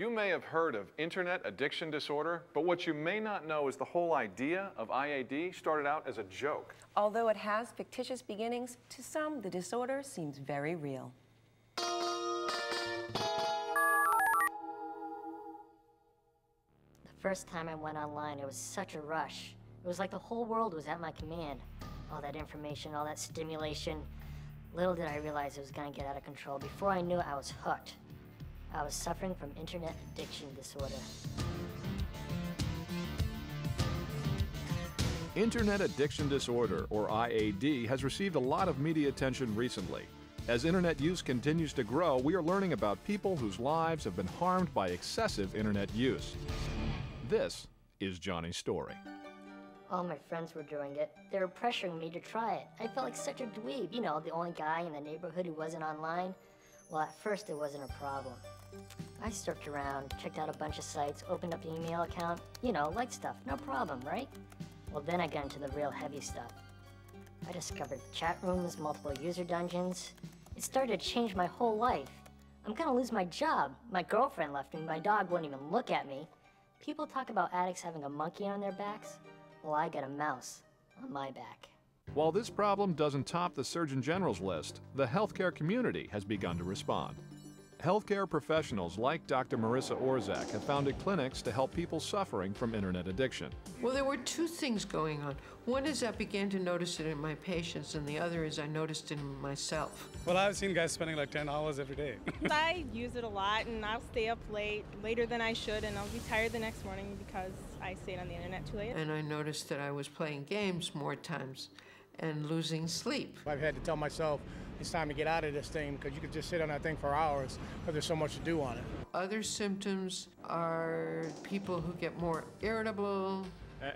You may have heard of internet addiction disorder, but what you may not know is the whole idea of IAD started out as a joke. Although it has fictitious beginnings, to some, the disorder seems very real. The first time I went online, it was such a rush. It was like the whole world was at my command. All that information, all that stimulation. Little did I realize it was gonna get out of control. Before I knew it, I was hooked. I was suffering from internet addiction disorder. Internet addiction disorder, or IAD, has received a lot of media attention recently. As internet use continues to grow, we are learning about people whose lives have been harmed by excessive internet use. This is Johnny's story. All my friends were doing it. They were pressuring me to try it. I felt like such a dweeb, you know, the only guy in the neighborhood who wasn't online. Well, at first it wasn't a problem. I surfed around, checked out a bunch of sites, opened up the email account, you know, light stuff, no problem, right? Well, then I got into the real heavy stuff. I discovered chat rooms, multiple user dungeons. It started to change my whole life. I'm gonna lose my job. My girlfriend left me, my dog won't even look at me. People talk about addicts having a monkey on their backs. Well, I got a mouse on my back. While this problem doesn't top the Surgeon General's list, the healthcare community has begun to respond. Healthcare professionals like Dr. Maressa Orzack have founded clinics to help people suffering from internet addiction. Well, there were two things going on. One is I began to notice it in my patients, and the other is I noticed it in myself. Well, I've seen guys spending like 10 hours every day. I use it a lot, and I'll stay up late, later than I should, and I'll be tired the next morning because I stayed on the internet too late. And I noticed that I was playing games more times and losing sleep. I've had to tell myself it's time to get out of this thing because you could just sit on that thing for hours because there's so much to do on it. Other symptoms are people who get more irritable.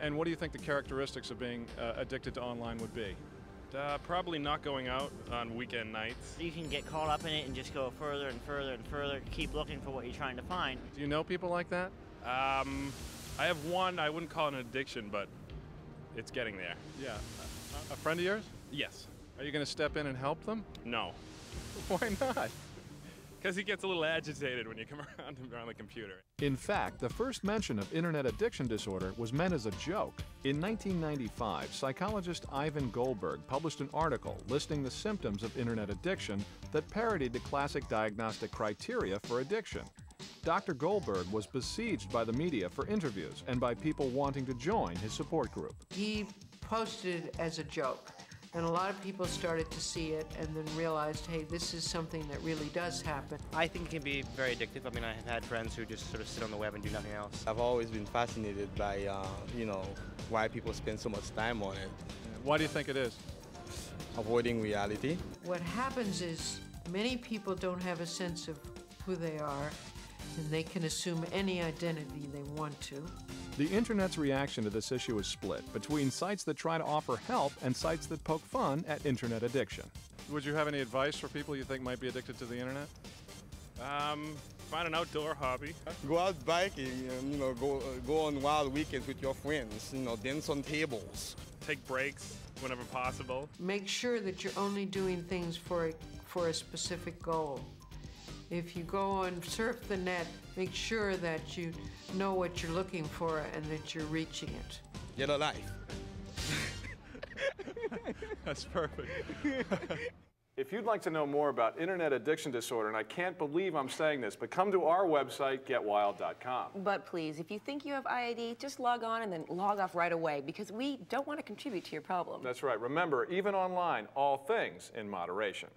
And what do you think the characteristics of being uh, addicted to online would be? Uh, probably not going out on weekend nights. You can get caught up in it and just go further and further and further, keep looking for what you're trying to find. Do you know people like that? Um, I have one, I wouldn't call it an addiction, but it's getting there. Yeah. A friend of yours? Yes. Are you going to step in and help them? No. Why not? Because he gets a little agitated when you come around him around the computer. In fact, the first mention of internet addiction disorder was meant as a joke. In 1995, psychologist Ivan Goldberg published an article listing the symptoms of internet addiction that parodied the classic diagnostic criteria for addiction. Dr. Goldberg was besieged by the media for interviews and by people wanting to join his support group. He posted it as a joke. And a lot of people started to see it and then realized, hey, this is something that really does happen. I think it can be very addictive. I mean, I have had friends who just sort of sit on the web and do nothing else. I've always been fascinated by, uh, you know, why people spend so much time on it. Why do you think it is? Avoiding reality. What happens is many people don't have a sense of who they are, and they can assume any identity they want to. The internet's reaction to this issue is split between sites that try to offer help and sites that poke fun at internet addiction. Would you have any advice for people you think might be addicted to the internet? Um, find an outdoor hobby. Go out biking and, you know, go, uh, go on wild weekends with your friends, you know, dance on tables. Take breaks whenever possible. Make sure that you're only doing things for a, for a specific goal. If you go and surf the net, make sure that you know what you're looking for and that you're reaching it. Get a life. That's perfect. if you'd like to know more about internet addiction disorder, and I can't believe I'm saying this, but come to our website, getwild.com. But please, if you think you have IAD, just log on and then log off right away because we don't want to contribute to your problem. That's right. Remember, even online, all things in moderation.